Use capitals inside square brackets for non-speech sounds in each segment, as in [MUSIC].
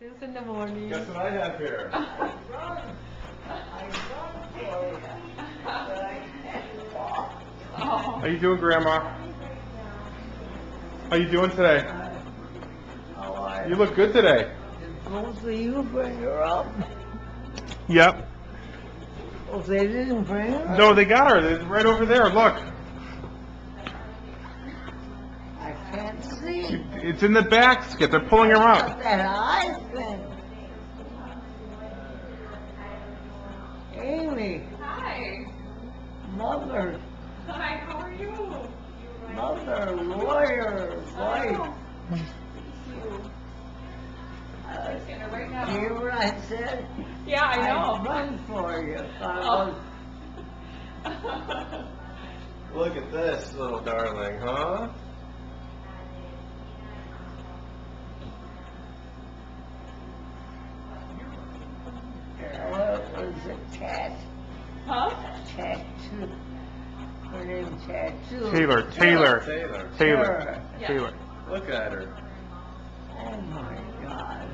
See us in the morning. Guess what I have here? I [LAUGHS] run for you, but I can't walk. Oh. How you doing, Grandma? How are you doing today? How are You look good today. Mostly you bring her up. Yep. Oh, they didn't bring her? No, they got her. They're right over there. Look. Can't see. It's in the basket. They're pulling her out. that eye thing. Amy, Hi. mother, Hi, how are you? mother, lawyer, wife. Uh, Standing right You now. hear what I said? Yeah, I I'd know. run for you if I Oh. was. [LAUGHS] Look at this little darling, huh? Her tattoo. Taylor. Taylor. Taylor. Taylor. Yeah. Taylor. Look at her. Oh my God.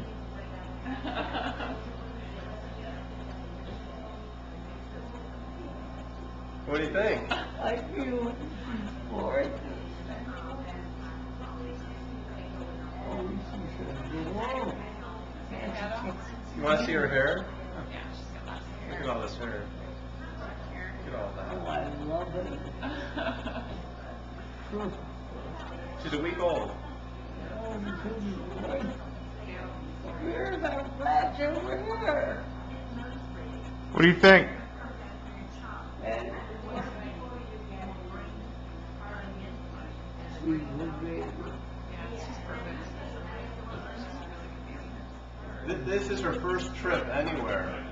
What do you think? I feel it. Oh, she's a whoa. You want to see her hair? yeah, she's got lots of Look at all this hair. Oh, [LAUGHS] she's a week old. Oh, good Lord. Here's our flash over here. What do you think? And sweet little baby. yeah, she's perfect. Th- This is her first trip anywhere.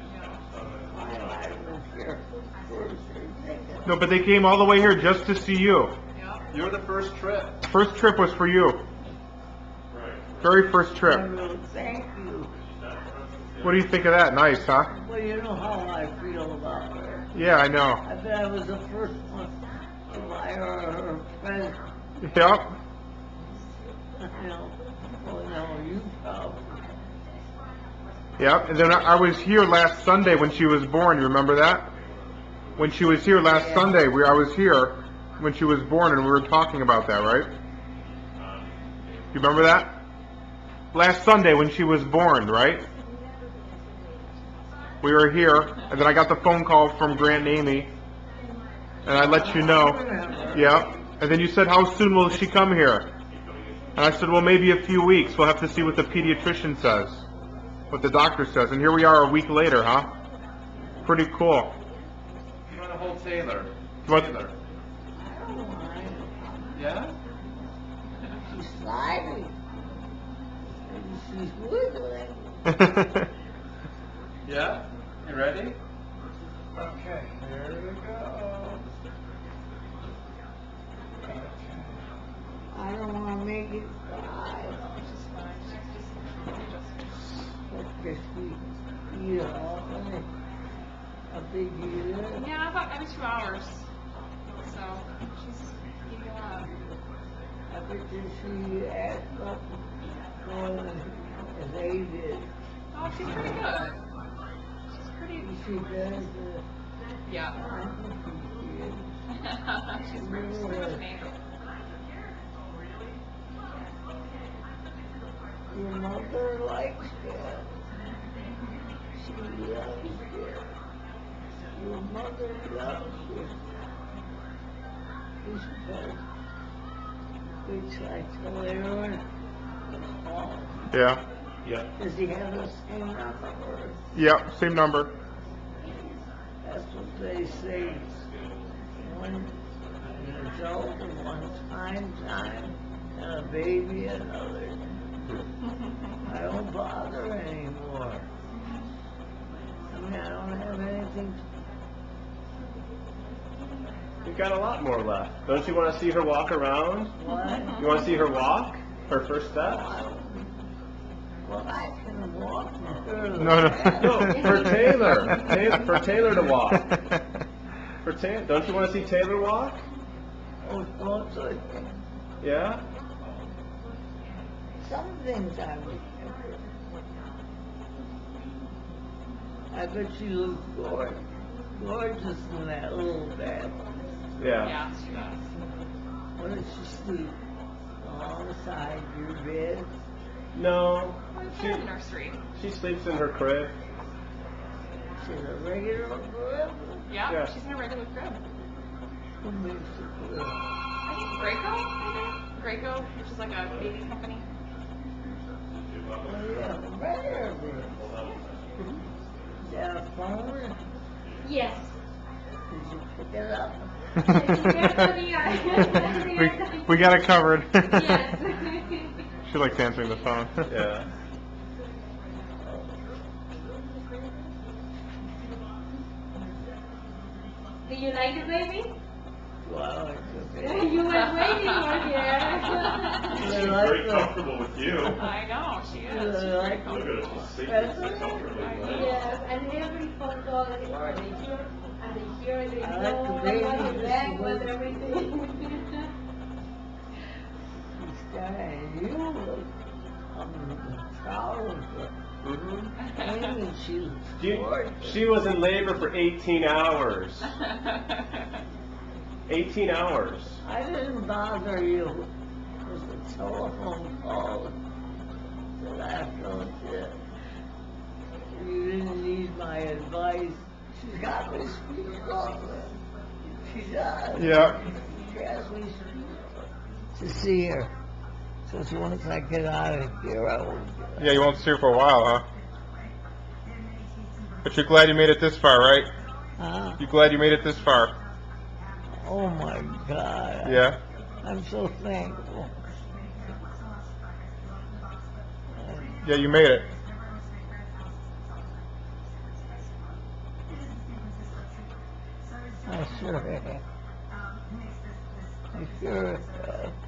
No, but they came all the way here just to see you. Yep. You're the first trip. First trip was for you. Very first trip. will thank you. What do you think of that? Nice, huh? Well, you know how I feel about her. Yeah, I know. I bet I was the first one to buy her her present. Yep. You know, well, no, you probably. Yep. And then I I was here last Sunday when she was born. You remember that? When she was here last Yeah. Sunday, we I was here when she was born, and we were talking about that, right? You remember that? Last Sunday when she was born, right? We were here, and then I got the phone call from Grant and Amy, and I let you know. Yeah. And then you said, how soon will she come here? And I said, well, maybe a few weeks. We'll have to see what the pediatrician says, what the doctor says. And here we are a week later, huh? Pretty cool. You want to hold Taylor? What- Taylor. I don't mind. Yeah? She's sliding. Maybe she's wiggling. [LAUGHS] Yeah? You ready? Okay, here we go. Two hours. So she's a lot. I you she acts up more than they did. Oh, she's pretty good. She's pretty. She does the, Yeah. I think she she's pretty pretty me. Your mother likes it. She loves it. Your mother loves it. This does. Which I tell everyone. Yeah. Yeah. Does he have the same number? Yep. Same number. That's what they say. One an adult at one time time and a baby another. [LAUGHS] I don't bother anymore. I mean, I don't have anything. You've got a lot more left. Don't you want to see her walk around? What? You want to see her walk? Her first I Well, I can walk. No, no. No, for [LAUGHS] Taylor. Ta- for Taylor to walk. For Ta- don't you want to see Taylor walk? Oh, don't do Yeah? Some things I would. I bet she looks gorgeous, gorgeous in that little bed. Yeah. Yeah, she does. Where does she sleep? Alongside your bed? No, Well, she in the nursery. she sleeps in her crib. She's a regular crib? Yeah, Yeah. she's in a regular crib. Who makes the crib? I think Graco, maybe? Graco, which is like a baby company. Oh, yeah, regular bed. Is that a phone? Yes. Did you pick it up? We, we got it covered. Yes. [LAUGHS] she likes answering the phone. Yeah. [LAUGHS] Do you like it, baby? Wow, it's a bed. you were waiting for here. [LAUGHS] She's very comfortable with you. I know, she is. Yeah, She's I very like comfortable. She's sleeping so comfortably. yes, and every phone call they hear, they hear, and they hear, and I know like the baby about that the she bag was- with everything. This [LAUGHS] you look, I'm proud of her. Amy, she looks gorgeous. she was in labor for 18 hours. 18 hours. I didn't bother you with the telephone call that I felt it. You didn't need my advice. She's got me speaking on She does. yeah. She asked me to see her. Says as I get out of here, I will. Yeah, you won't see her for a while, huh? But you're glad you made it this far, right? Huh? You glad you made it this far? Oh my God. Yeah. I'm so thankful. Yeah, you made it. I sure have. I sure have.